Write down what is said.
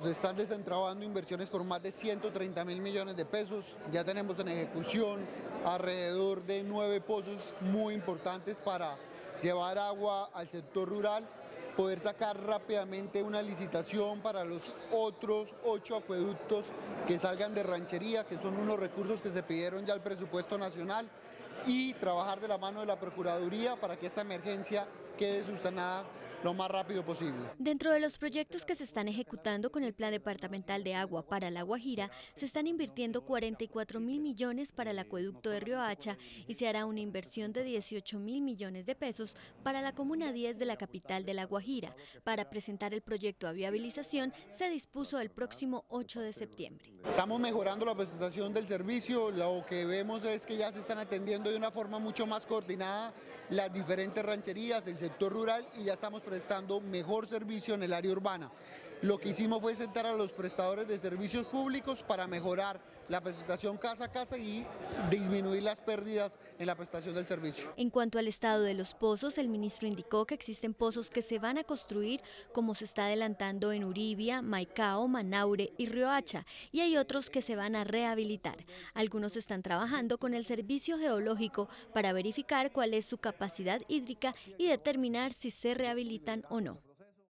Se están desentrabando inversiones por más de 130 mil millones de pesos. Ya tenemos en ejecución alrededor de nueve pozos muy importantes para llevar agua al sector rural, poder sacar rápidamente una licitación para los otros ocho acueductos que salgan de ranchería, que son unos recursos que se pidieron ya al presupuesto nacional, y trabajar de la mano de la Procuraduría para que esta emergencia quede sustanada lo más rápido posible. Dentro de los proyectos que se están ejecutando con el Plan Departamental de Agua para La Guajira, se están invirtiendo 44 mil millones para el acueducto de Riohacha y se hará una inversión de 18 mil millones de pesos para la Comuna 10 de la capital de La Guajira. Para presentar el proyecto a viabilización, se dispuso el próximo 8 de septiembre. Estamos mejorando la presentación del servicio, lo que vemos es que ya se están atendiendo de una forma mucho más coordinada las diferentes rancherías, el sector rural y ya estamos prestando mejor servicio en el área urbana. Lo que hicimos fue sentar a los prestadores de servicios públicos para mejorar la presentación casa a casa y disminuir las pérdidas en la prestación del servicio. En cuanto al estado de los pozos, el ministro indicó que existen pozos que se van a construir como se está adelantando en Uribia, Maicao, Manaure y Riohacha y otros que se van a rehabilitar. Algunos están trabajando con el servicio geológico para verificar cuál es su capacidad hídrica y determinar si se rehabilitan o no.